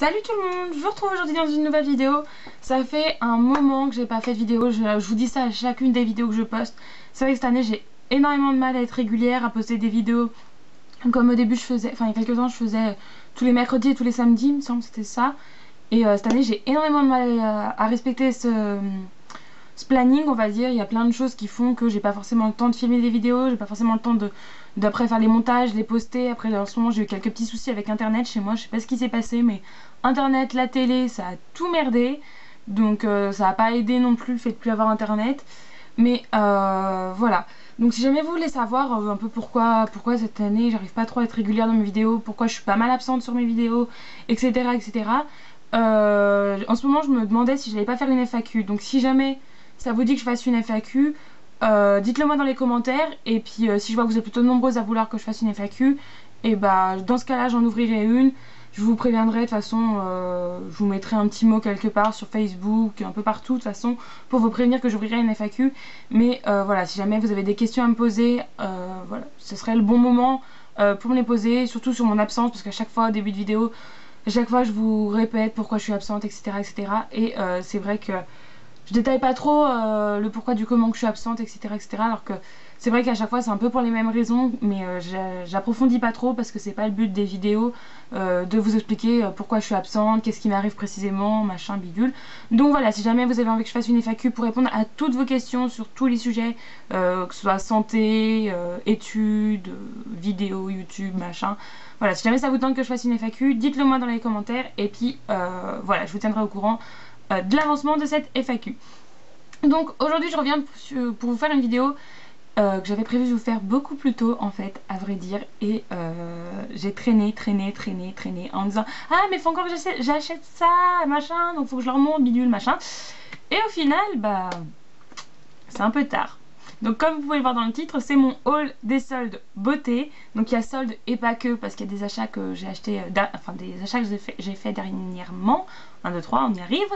Salut tout le monde, je vous retrouve aujourd'hui dans une nouvelle vidéo. Ça fait un moment que j'ai pas fait de vidéo, je, vous dis ça à chacune des vidéos que je poste. C'est vrai que cette année j'ai énormément de mal à être régulière, à poster des vidéos. Comme au début je faisais, enfin il y a quelques temps je faisais tous les mercredis et tous les samedis, il me semble c'était ça. Et euh, cette année j'ai énormément de mal à, respecter ce, ce, planning on va dire. Il y a plein de choses qui font que j'ai pas forcément le temps de filmer des vidéos, j'ai pas forcément le temps de d'après faire les montages, les poster. Après, en ce moment, j'ai eu quelques petits soucis avec Internet chez moi. Je sais pas ce qui s'est passé, mais Internet, la télé, ça a tout merdé. Donc, euh, ça n'a pas aidé non plus le fait de plus avoir Internet. Mais euh, voilà. Donc, si jamais vous voulez savoir euh, un peu pourquoi, pourquoi cette année, j'arrive pas trop à être régulière dans mes vidéos, pourquoi je suis pas mal absente sur mes vidéos, etc., etc. en ce moment, je me demandais si je n'allais pas faire une FAQ. Donc, si jamais ça vous dit que je fasse une FAQ, dites-le moi dans les commentaires et puis si je vois que vous êtes plutôt nombreuses à vouloir que je fasse une FAQ, et bah dans ce cas là j'en ouvrirai une. Je vous préviendrai de toute façon, euh, je vous mettrai un petit mot quelque part sur Facebook, un peu partout de toute façon, pour vous prévenir que j'ouvrirai une FAQ. Mais voilà, si jamais vous avez des questions à me poser, voilà, ce serait le bon moment pour me les poser, surtout sur mon absence, parce qu'à chaque fois au début de vidéo, à chaque fois je vous répète pourquoi je suis absente, etc. etc. et c'est vrai que je détaille pas trop euh, le pourquoi du comment que je suis absente, etc. etc. alors que c'est vrai qu'à chaque fois c'est un peu pour les mêmes raisons, mais euh, j'approfondis pas trop parce que c'est pas le but des vidéos euh, de vous expliquer pourquoi je suis absente, qu'est-ce qui m'arrive précisément, machin, bidule. Donc voilà, si jamais vous avez envie que je fasse une FAQ pour répondre à toutes vos questions sur tous les sujets, que ce soit santé, études, vidéos, YouTube, machin. Voilà, si jamais ça vous tente que je fasse une FAQ, dites-le moi dans les commentaires et puis voilà, je vous tiendrai au courant euh, de l'avancement de cette FAQ. Donc aujourd'hui je reviens pour vous faire une vidéo euh, que j'avais prévu de vous faire beaucoup plus tôt en fait à vrai dire et euh, j'ai traîné traîné traîné traîné en me disant ah mais faut encore que j'achète ça machin donc faut que je leur montre bidule machin et au final bah c'est un peu tard donc comme vous pouvez le voir dans le titre, c'est mon haul des soldes beauté. Donc il y a soldes et pas que parce qu'il y a des achats que j'ai acheté, enfin des achats que j'ai fait dernièrement. 1, 2, 3, on y arrive.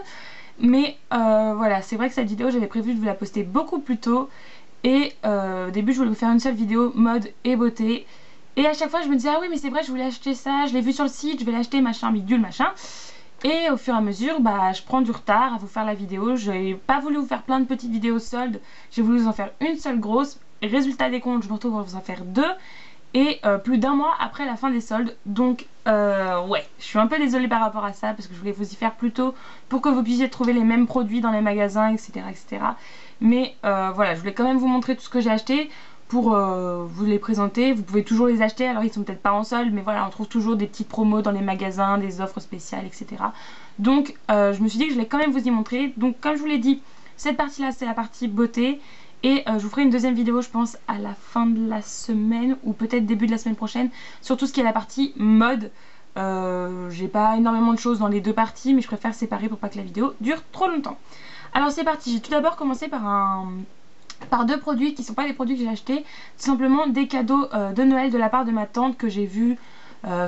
Mais euh, voilà, c'est vrai que cette vidéo, j'avais prévu de vous la poster beaucoup plus tôt. Et euh, au début, je voulais vous faire une seule vidéo mode et beauté. Et à chaque fois, je me disais, ah oui, mais c'est vrai, je voulais acheter ça, je l'ai vu sur le site, je vais l'acheter, machin, bidule, machin. Et au fur et à mesure, bah, je prends du retard à vous faire la vidéo. Je n'ai pas voulu vous faire plein de petites vidéos soldes. J'ai voulu vous en faire une seule grosse. Résultat des comptes, je me retrouve à vous en faire deux et euh, plus d'un mois après la fin des soldes. Donc euh, ouais, je suis un peu désolée par rapport à ça parce que je voulais vous y faire plus tôt pour que vous puissiez trouver les mêmes produits dans les magasins, etc. etc. Mais euh, voilà, je voulais quand même vous montrer tout ce que j'ai acheté pour vous les présenter. Vous pouvez toujours les acheter, alors ils sont peut-être pas en solde, mais voilà, on trouve toujours des petites promos dans les magasins, des offres spéciales, etc. Donc je me suis dit que je voulais quand même vous y montrer. Donc comme je vous l'ai dit, cette partie-là c'est la partie beauté. Et euh, je vous ferai une deuxième vidéo je pense à la fin de la semaine ou peut-être début de la semaine prochaine sur tout ce qui est la partie mode. Euh, j'ai pas énormément de choses dans les deux parties mais je préfère séparer pour pas que la vidéo dure trop longtemps. Alors c'est parti, j'ai tout d'abord commencé par un par deux produits qui sont pas des produits que j'ai achetés, tout simplement des cadeaux euh, de Noël de la part de ma tante que j'ai vu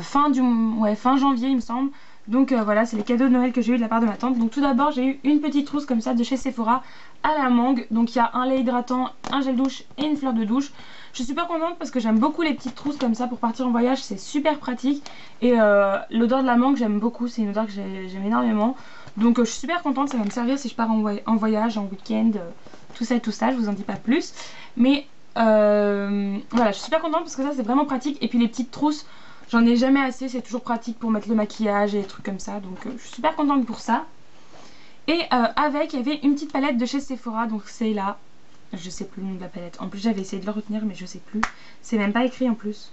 fin, du, ouais, fin janvier il me semble. Donc voilà, c'est les cadeaux de Noël que j'ai eu de la part de ma tante. Donc tout d'abord, j'ai eu une petite trousse comme ça de chez Sephora à la mangue. Donc il y a un lait hydratant, un gel douche et une fleur de douche. Je suis super contente parce que j'aime beaucoup les petites trousses comme ça pour partir en voyage, c'est super pratique. Et euh, l'odeur de la mangue j'aime beaucoup, c'est une odeur que j'aime énormément. Donc euh, je suis super contente, ça va me servir si je pars en, voyage, en week-end, euh, tout ça et tout ça, je vous en dis pas plus. Mais voilà, je suis super contente parce que ça c'est vraiment pratique. Et puis les petites trousses, j'en ai jamais assez, c'est toujours pratique pour mettre le maquillage et des trucs comme ça. Donc je suis super contente pour ça. Et euh, avec, il y avait une petite palette de chez Sephora, donc c'est là. Je sais plus le nom de la palette. En plus, j'avais essayé de le retenir, mais je sais plus. C'est même pas écrit en plus.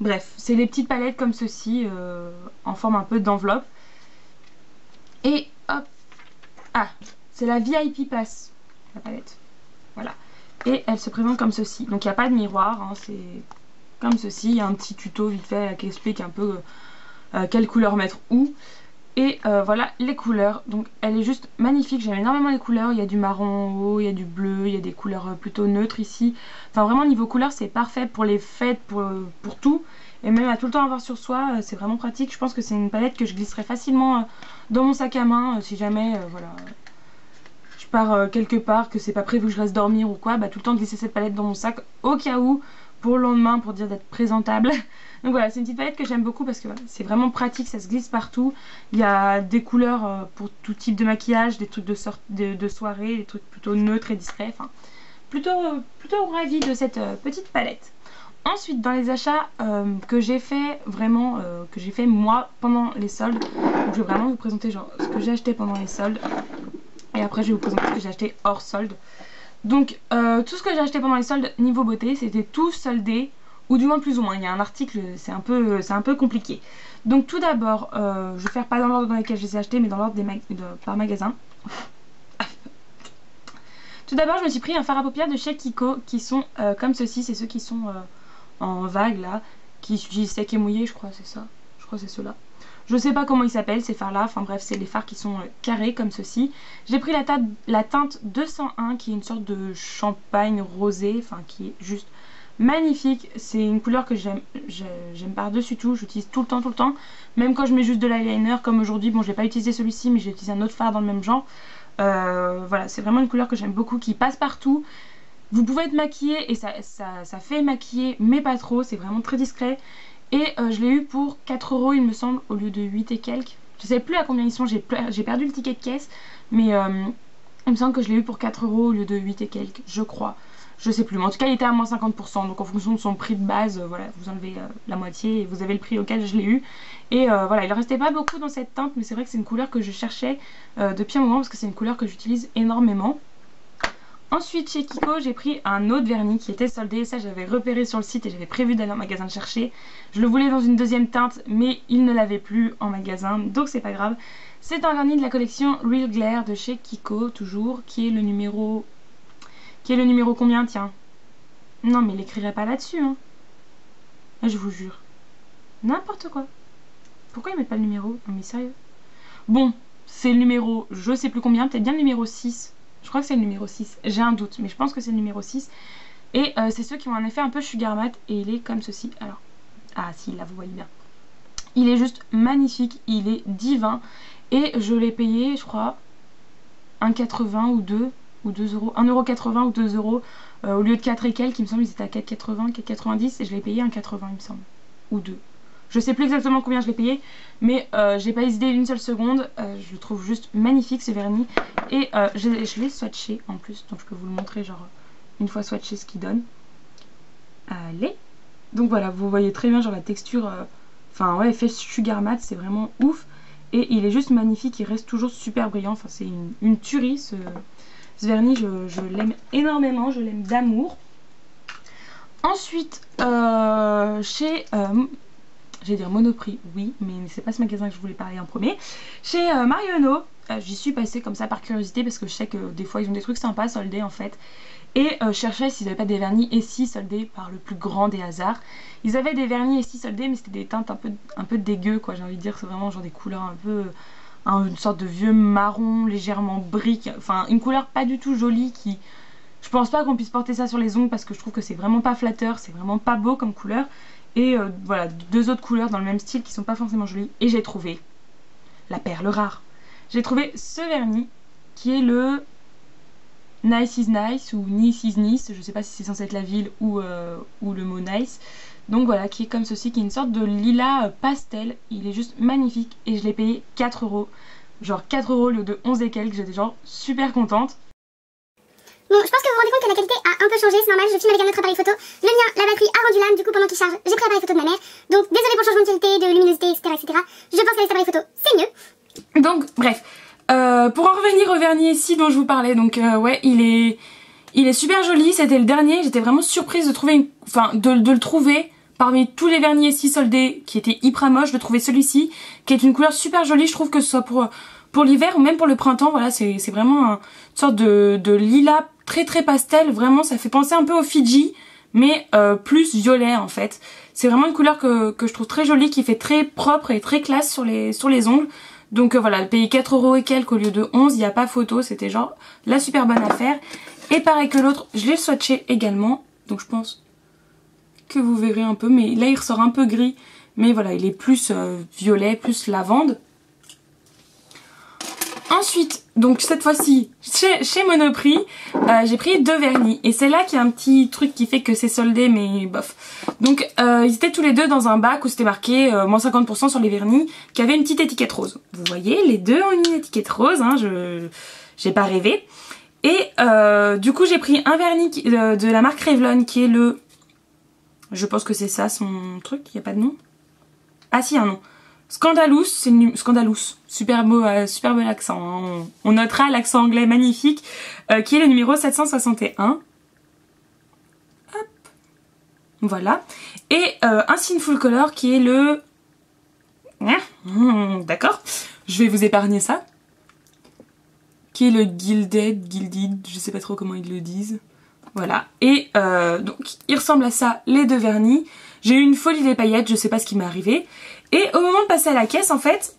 Bref, c'est les petites palettes comme ceci, euh, en forme un peu d'enveloppe. Et hop Ah, c'est la VIP Pass, la palette. Voilà. Et elle se présente comme ceci. Donc il n'y a pas de miroir, hein, c'est comme ceci. Il y a un petit tuto vite fait qui explique un peu euh, quelle couleur mettre où. Et euh, voilà les couleurs, donc elle est juste magnifique, j'aime énormément les couleurs, il y a du marron haut, il y a du bleu, il y a des couleurs euh, plutôt neutres ici. Enfin vraiment niveau couleur c'est parfait pour les fêtes, pour, euh, pour tout. Et même à tout le temps avoir sur soi, c'est vraiment pratique. Je pense que c'est une palette que je glisserai facilement dans mon sac à main si jamais voilà, je pars quelque part, que c'est pas prévu que je reste dormir ou quoi. Bah tout le temps glisser cette palette dans mon sac au cas où pour le lendemain pour dire d'être présentable. Donc voilà, c'est une petite palette que j'aime beaucoup parce que c'est vraiment pratique, ça se glisse partout. Il y a des couleurs euh, pour tout type de maquillage, des trucs de, sorte, de, soirée, des trucs plutôt neutres et discrets. Enfin, plutôt, plutôt ravi de cette euh, petite palette. Ensuite, dans les achats euh, que j'ai fait vraiment, que j'ai fait moi pendant les soldes, je vais vraiment vous présenter genre ce que j'ai acheté pendant les soldes. Et après, je vais vous présenter ce que j'ai acheté hors solde. Donc, tout ce que j'ai acheté pendant les soldes niveau beauté, c'était tout soldé ou du moins plus ou moins. Il y a un article, c'est un peu, un peu compliqué. Donc tout d'abord, euh, je vais faire pas dans l'ordre dans lequel je les ai achetés, mais dans l'ordre par magasin. tout d'abord, je me suis pris un fard à paupières de chez Kiko, qui sont euh, comme ceci, c'est ceux qui sont euh, en vague là, qui utilisent sec et mouillé, je crois, c'est ça. Je crois que c'est ceux-là. Je sais pas comment ils s'appellent ces fards là, enfin bref c'est les fards qui sont carrés comme ceci. J'ai pris la, teinte 201 qui est une sorte de champagne rosé, enfin qui est juste magnifique. C'est une couleur que j'aime par-dessus tout. J'utilise tout le temps, tout le temps. Même quand je mets juste de l'eyeliner, comme aujourd'hui. Bon, je vais pas utiliser celui-ci, mais j'ai utilisé un autre fard dans le même genre. Euh, voilà, c'est vraiment une couleur que j'aime beaucoup, qui passe partout. Vous pouvez être maquillé et ça, fait maquiller, mais pas trop. C'est vraiment très discret. Et euh, je l'ai eu pour 4 euros, il me semble, au lieu de 8 et quelques. Je sais plus à combien ils sont, j'ai perdu le ticket de caisse. Mais euh, il me semble que je l'ai eu pour 4 euros au lieu de 8 et quelques, je crois je sais plus. Mais en tout cas, il était à moins 50%. Donc en fonction de son prix de base, euh, voilà, vous enlevez la moitié et vous avez le prix auquel je l'ai eu. Et voilà, il ne restait pas beaucoup dans cette teinte, mais c'est vrai que c'est une couleur que je cherchais depuis un moment parce que c'est une couleur que j'utilise énormément. Ensuite, chez Kiko, j'ai pris un autre vernis qui était soldé. Ça, j'avais repéré sur le site et j'avais prévu d'aller en magasin le chercher. Je le voulais dans une deuxième teinte, mais il ne l'avait plus en magasin, donc c'est pas grave. C'est un vernis de la collection Real Glare de chez Kiko, toujours, qui est le numéro qui est le numéro combien, tiens? Non, mais il écrirait pas là-dessus, hein. Ah, je vous jure. N'importe quoi. Pourquoi ils mettent pas le numéro? Non, mais sérieux. Bon, c'est le numéro, je sais plus combien, peut-être bien le numéro 6. Je crois que c'est le numéro 6. J'ai un doute, mais je pense que c'est le numéro 6. Et euh, c'est ceux qui ont un effet un peu sugar mat. Et il est comme ceci. Alors, ah si, là vous voyez bien. Il est juste magnifique, il est divin. Et je l'ai payé, je crois, 1,80 ou 2 ou 2 euros, 1,80€ ou 2 euros euh, au lieu de 4 et quelques, il me semble ils étaient à 4,80, 4,90 et je l'ai payé 1,80 il me semble, ou 2. Je sais plus exactement combien je l'ai payé, mais euh, j'ai pas hésité une seule seconde, euh, je le trouve juste magnifique ce vernis et je, je l'ai swatché en plus, donc je peux vous le montrer genre une fois swatché ce qu'il donne. Allez Donc voilà, vous voyez très bien genre la texture, enfin ouais, effet sugar mat, c'est vraiment ouf. Et il est juste magnifique, il reste toujours super brillant, enfin c'est une, tuerie ce, vernis, je, l'aime énormément, je l'aime d'amour. Ensuite, euh, chez... Euh, J'allais dire Monoprix, oui, mais c'est pas ce magasin que je voulais parler en premier. Chez euh, euh, j'y suis passée comme ça par curiosité parce que je sais que des fois ils ont des trucs sympas soldés en fait. Et je cherchais s'ils n'avaient pas des vernis Essie soldés par le plus grand des hasards. Ils avaient des vernis Essie soldés mais c'était des teintes un peu, un peu dégueu quoi, j'ai envie de dire. C'est vraiment genre des couleurs un peu une sorte de vieux marron légèrement brique, enfin une couleur pas du tout jolie qui... Je pense pas qu'on puisse porter ça sur les ongles parce que je trouve que c'est vraiment pas flatteur, c'est vraiment pas beau comme couleur. Et euh, voilà, deux autres couleurs dans le même style qui sont pas forcément jolies. Et j'ai trouvé la perle rare. J'ai trouvé ce vernis qui est le Nice is Nice ou Nice is Nice, je sais pas si c'est censé être la ville ou, euh, le mot nice. Donc voilà, qui est comme ceci, qui est une sorte de lilas euh, pastel. Il est juste magnifique et je l'ai payé 4 euros. Genre 4 euros au lieu de 11 et quelques, j'étais genre super contente. Bon, je pense que vous vous rendez compte que la qualité a un peu changé, c'est normal, je filme avec un autre appareil photo. Le mien, la batterie a rendu l'âme, du coup pendant qu'il charge, j'ai pris l'appareil photo de ma mère. Donc désolé pour le changement de qualité, de luminosité, etc. etc. Je pense qu'avec cet appareil photo, c'est mieux. Donc bref, euh, pour en revenir au vernis ici dont je vous parlais, donc euh, ouais, il est... Il est super joli, c'était le dernier, j'étais vraiment surprise de trouver une... enfin de, de le trouver Parmi tous les vernis ici soldés qui étaient hyper moches, je trouvais celui-ci qui est une couleur super jolie. Je trouve que ce soit pour, pour l'hiver ou même pour le printemps. Voilà, c'est vraiment une sorte de, de, lilas très très pastel. Vraiment, ça fait penser un peu au Fiji, mais euh, plus violet en fait. C'est vraiment une couleur que, que, je trouve très jolie, qui fait très propre et très classe sur les, sur les ongles. Donc euh, voilà, payer 4 euros et quelques au lieu de 11, il n'y a pas photo, c'était genre la super bonne affaire. Et pareil que l'autre, je l'ai swatché également, donc je pense que vous verrez un peu. Mais là, il ressort un peu gris. Mais voilà, il est plus euh, violet, plus lavande. Ensuite, donc cette fois-ci, chez, Monoprix, euh, j'ai pris deux vernis. Et c'est là qu'il y a un petit truc qui fait que c'est soldé, mais bof. Donc euh, ils étaient tous les deux dans un bac où c'était marqué euh, moins 50% sur les vernis, qui avait une petite étiquette rose. Vous voyez, les deux ont une étiquette rose, hein, je j'ai pas rêvé. Et du coup j'ai pris un vernis de la marque Revlon qui est le... Je pense que c'est ça son truc, il n'y a pas de nom? Ah si, un nom. Scandalous, c'est Scandalous, super beau, euh, super bel accent. Hein. On, notera l'accent anglais magnifique, euh, qui est le numéro 761. Hop. Voilà. Et euh, un signe full color qui est le... Mmh, d'accord. Je vais vous épargner ça. Qui est le Gilded, Gilded, je sais pas trop comment ils le disent. Voilà. Et donc, il ressemble à ça, les deux vernis. J'ai eu une folie des paillettes, je sais pas ce qui m'est arrivé. Et au moment de passer à la caisse, en fait,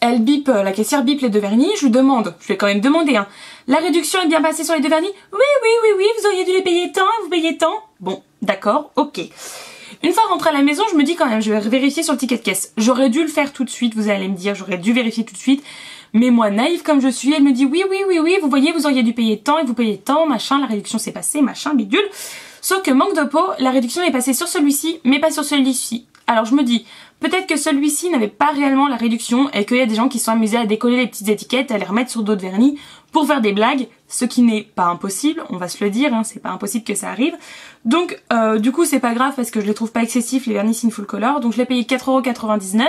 elle bip, euh, la caissière bip les deux vernis, je lui demande, je lui quand même demandé, hein, la réduction est bien passée sur les deux vernis? Oui, oui, oui, oui, vous auriez dû les payer tant vous payez tant. Bon, d'accord, ok. Une fois rentrée à la maison, je me dis quand même, je vais vérifier sur le ticket de caisse. J'aurais dû le faire tout de suite, vous allez me dire, j'aurais dû vérifier tout de suite. Mais moi, naïve comme je suis, elle me dit oui, oui, oui, oui, vous voyez, vous auriez dû payer tant et vous payez tant, machin, la réduction s'est passée, machin, bidule. Sauf que manque de peau, la réduction est passée sur celui-ci, mais pas sur celui-ci. Alors je me dis, peut-être que celui-ci n'avait pas réellement la réduction et qu'il y a des gens qui sont amusés à décoller les petites étiquettes, à les remettre sur d'autres vernis pour faire des blagues, ce qui n'est pas impossible, on va se le dire, hein, c'est pas impossible que ça arrive. Donc euh, du coup c'est pas grave parce que je les trouve pas excessifs les vernis in full color, donc je l'ai payé 4,99€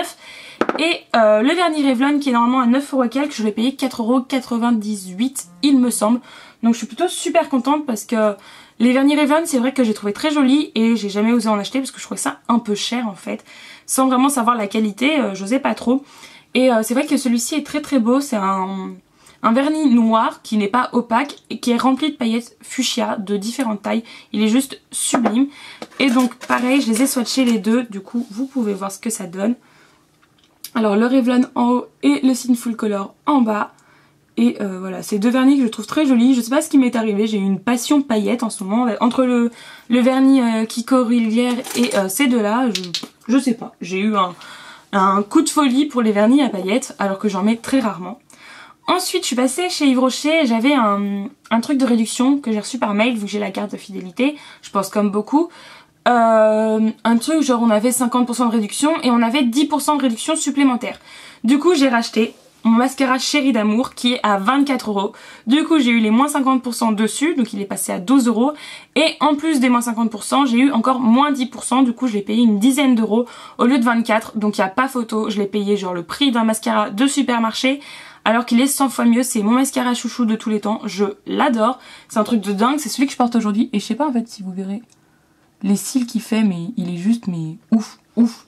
et euh, le vernis Revlon qui est normalement à 9€ quelque, je l'ai payé 4,98€ il me semble. Donc je suis plutôt super contente parce que les vernis Revlon, c'est vrai que j'ai trouvé très joli et j'ai jamais osé en acheter parce que je trouvais ça un peu cher en fait. Sans vraiment savoir la qualité, euh, j'osais pas trop. Et euh, c'est vrai que celui-ci est très très beau, c'est un, vernis noir qui n'est pas opaque et qui est rempli de paillettes fuchsia de différentes tailles. Il est juste sublime. Et donc pareil, je les ai swatchés les deux, du coup vous pouvez voir ce que ça donne. Alors le Revlon en haut et le Full Color en bas. Et euh, voilà, c'est deux vernis que je trouve très jolis. Je sais pas ce qui m'est arrivé, j'ai une passion paillette en ce moment. Entre le, vernis euh, Kiko Rivière et euh, ces deux-là, je, sais pas. J'ai eu un, coup de folie pour les vernis à paillettes, alors que j'en mets très rarement. Ensuite, je suis passée chez Yves Rocher j'avais un, un, truc de réduction que j'ai reçu par mail, vu que j'ai la carte de fidélité, je pense comme beaucoup. Euh, un truc genre on avait 50% de réduction et on avait 10% de réduction supplémentaire. Du coup, j'ai racheté mon mascara Chéri d'amour qui est à 24 euros. Du coup j'ai eu les moins 50% dessus, donc il est passé à 12 euros. Et en plus des moins 50%, j'ai eu encore moins 10%, du coup je l'ai payé une dizaine d'euros au lieu de 24. Donc il n'y a pas photo, je l'ai payé genre le prix d'un mascara de supermarché. Alors qu'il est 100 fois mieux, c'est mon mascara chouchou de tous les temps, je l'adore. C'est un truc de dingue, c'est celui que je porte aujourd'hui. Et je sais pas en fait si vous verrez les cils qu'il fait, mais il est juste mais ouf,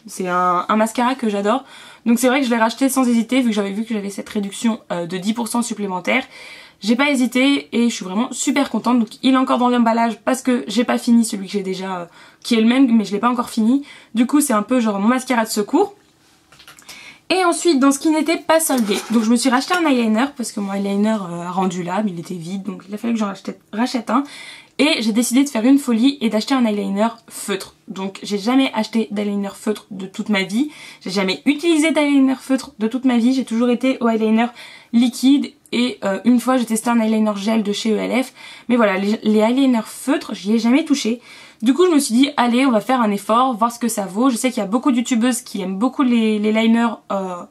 C'est un, un mascara que j'adore. Donc c'est vrai que je l'ai racheté sans hésiter vu que j'avais vu que j'avais cette réduction euh, de 10% supplémentaire. J'ai pas hésité et je suis vraiment super contente. Donc il est encore dans l'emballage parce que j'ai pas fini celui que j'ai déjà, euh, qui est le même mais je l'ai pas encore fini. Du coup c'est un peu genre mon mascara de secours. Et ensuite dans ce qui n'était pas soldé, donc je me suis racheté un eyeliner parce que mon eyeliner euh, a rendu là il était vide donc il a fallu que j'en rachète un. Et j'ai décidé de faire une folie et d'acheter un eyeliner feutre. Donc j'ai jamais acheté d'eyeliner feutre de toute ma vie. J'ai jamais utilisé d'eyeliner feutre de toute ma vie. J'ai toujours été au eyeliner liquide et euh, une fois j'ai testé un eyeliner gel de chez ELF. Mais voilà, les, eyeliners feutres, j'y ai jamais touché. Du coup je me suis dit allez on va faire un effort, voir ce que ça vaut. Je sais qu'il y a beaucoup de youtubeuses qui aiment beaucoup les, liners euh,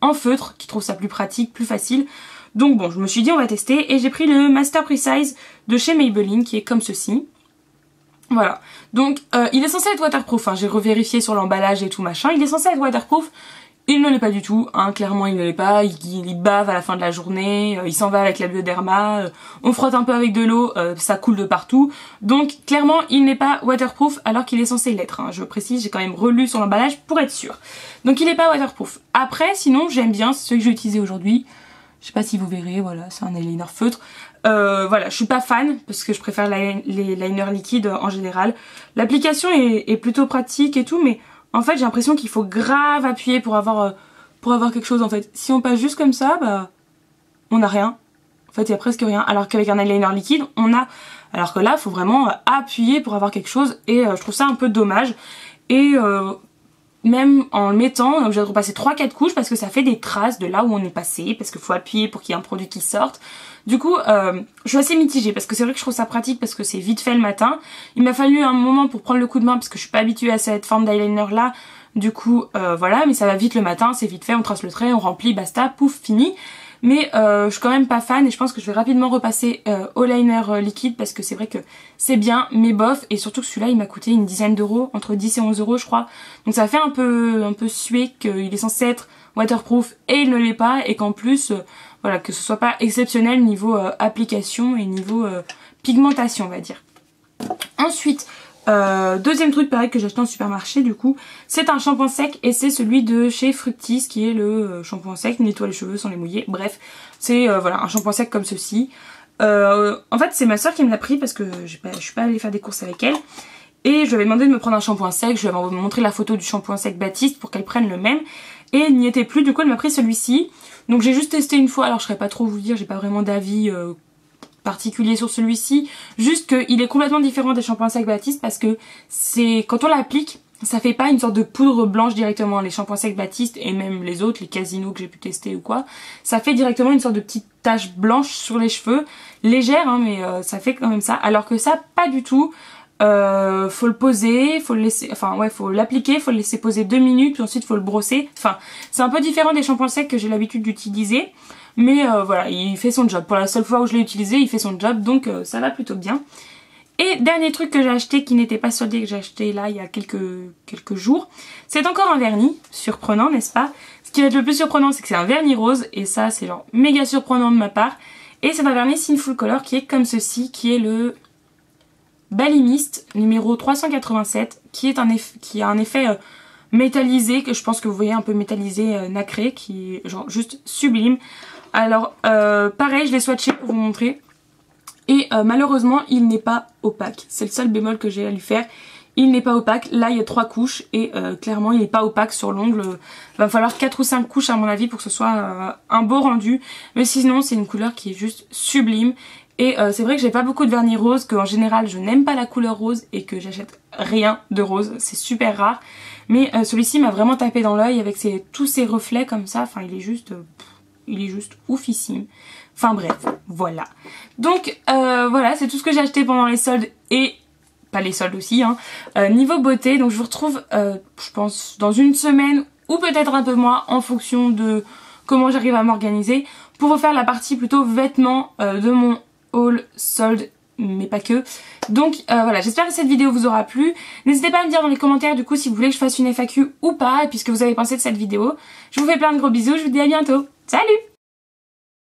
en feutre, qui trouvent ça plus pratique, plus facile. Donc bon, je me suis dit on va tester et j'ai pris le Master Precise de chez Maybelline qui est comme ceci. Voilà, donc euh, il est censé être waterproof, hein. j'ai revérifié sur l'emballage et tout machin, il est censé être waterproof, il ne l'est pas du tout, hein. clairement il ne l'est pas, il, bave à la fin de la journée, euh, il s'en va avec la bioderma, euh, on frotte un peu avec de l'eau, ça coule de partout, donc clairement il n'est pas waterproof alors qu'il est censé l'être, hein. je précise, j'ai quand même relu sur l'emballage pour être sûr. Donc il n'est pas waterproof. Après sinon j'aime bien, ce que j'ai utilisé aujourd'hui, je sais pas si vous verrez, voilà, c'est un eyeliner feutre. Euh, voilà, je suis pas fan parce que je préfère les liners liquides en général. L'application est, plutôt pratique et tout, mais en fait j'ai l'impression qu'il faut grave appuyer pour avoir, euh, pour avoir quelque chose en fait. Si on passe juste comme ça, bah on n'a rien. En fait il y a presque rien. Alors qu'avec un eyeliner liquide, on a... Alors que là, faut vraiment appuyer pour avoir quelque chose et euh, je trouve ça un peu dommage. Et même en le mettant, on est obligé de repasser 3-4 couches parce que ça fait des traces de là où on est passé, parce qu'il faut appuyer pour qu'il y ait un produit qui sorte. Du coup, euh, je suis assez mitigée parce que c'est vrai que je trouve ça pratique parce que c'est vite fait le matin. Il m'a fallu un moment pour prendre le coup de main parce que je suis pas habituée à cette forme d'eyeliner là. Du coup, euh, voilà, mais ça va vite le matin, c'est vite fait, on trace le trait, on remplit, basta, pouf, fini. Mais euh, je suis quand même pas fan et je pense que je vais rapidement repasser au liner euh, liquide parce que c'est vrai que c'est bien, mais bof. Et surtout que celui-là, il m'a coûté une dizaine d'euros, entre 10 et 11 euros je crois. Donc ça fait un peu, un peu suer qu'il est censé être waterproof et il ne l'est pas. Et qu'en plus, voilà, que ce soit pas exceptionnel niveau application et niveau pigmentation on va dire. Ensuite, euh, deuxième truc pareil que j'ai acheté en supermarché du coup, c'est un shampoing sec et c'est celui de chez Fructis qui est le euh, shampoing sec, nettoie les cheveux sans les mouiller. Bref, c'est euh, voilà un shampoing sec comme ceci. en fait c'est ma soeur qui me l'a pris parce que je suis pas allée faire des courses avec elle. Et je lui avais demandé de me prendre un shampoing sec, je lui avais montré la photo du shampoing sec Baptiste pour qu'elle prenne le même. Et il n'y était plus, du coup elle m'a pris celui-ci. Donc j'ai juste testé une fois, alors je serais pas trop vous dire, j'ai pas vraiment d'avis particulier sur celui-ci. Juste qu'il est complètement différent des shampoings secs Baptiste parce que c'est quand on l'applique, ça fait pas une sorte de poudre blanche directement. Les shampoings secs Baptiste et même les autres, les casinos que j'ai pu tester ou quoi, ça fait directement une sorte de petite tache blanche sur les cheveux. Légère, hein, mais euh, ça fait quand même ça. Alors que ça, pas du tout. Euh, faut le poser, faut le laisser, enfin ouais, faut l'appliquer, faut le laisser poser deux minutes, puis ensuite faut le brosser. Enfin, c'est un peu différent des shampoings secs que j'ai l'habitude d'utiliser. Mais euh, voilà, il fait son job. Pour la seule fois où je l'ai utilisé, il fait son job, donc euh, ça va plutôt bien. Et dernier truc que j'ai acheté qui n'était pas soldé, que j'ai acheté là il y a quelques, quelques jours, c'est encore un vernis, surprenant n'est-ce pas? Ce qui va être le plus surprenant c'est que c'est un vernis rose, et ça c'est genre méga surprenant de ma part. Et c'est un vernis Sinful Color qui est comme ceci, qui est le Balimist numéro 387, qui, est un qui a un effet euh, métallisé, que je pense que vous voyez un peu métallisé, nacré, qui est genre juste sublime. Alors euh, pareil je l'ai swatché pour vous montrer et euh, malheureusement il n'est pas opaque. C'est le seul bémol que j'ai à lui faire. Il n'est pas opaque, là il y a trois couches et euh, clairement il n'est pas opaque sur l'ongle. Il va falloir 4 ou 5 couches à mon avis pour que ce soit un beau rendu. Mais sinon c'est une couleur qui est juste sublime. Et c'est vrai que j'ai pas beaucoup de vernis rose, qu'en général je n'aime pas la couleur rose et que j'achète rien de rose, c'est super rare. Mais celui-ci m'a vraiment tapé dans l'œil avec tous ces reflets comme ça, enfin il est juste il est juste oufissime. Enfin bref, voilà. Donc euh, voilà, c'est tout ce que j'ai acheté pendant les soldes et pas les soldes aussi. Hein. Euh, niveau beauté, donc je vous retrouve, euh, je pense, dans une semaine ou peut-être un peu moins en fonction de comment j'arrive à m'organiser pour refaire la partie plutôt vêtements de mon haul mais pas que. Donc voilà, j'espère que cette vidéo vous aura plu. N'hésitez pas à me dire dans les commentaires du coup si vous voulez que je fasse une FAQ ou pas, et puis ce que vous avez pensé de cette vidéo. Je vous fais plein de gros bisous, je vous dis à bientôt. Salut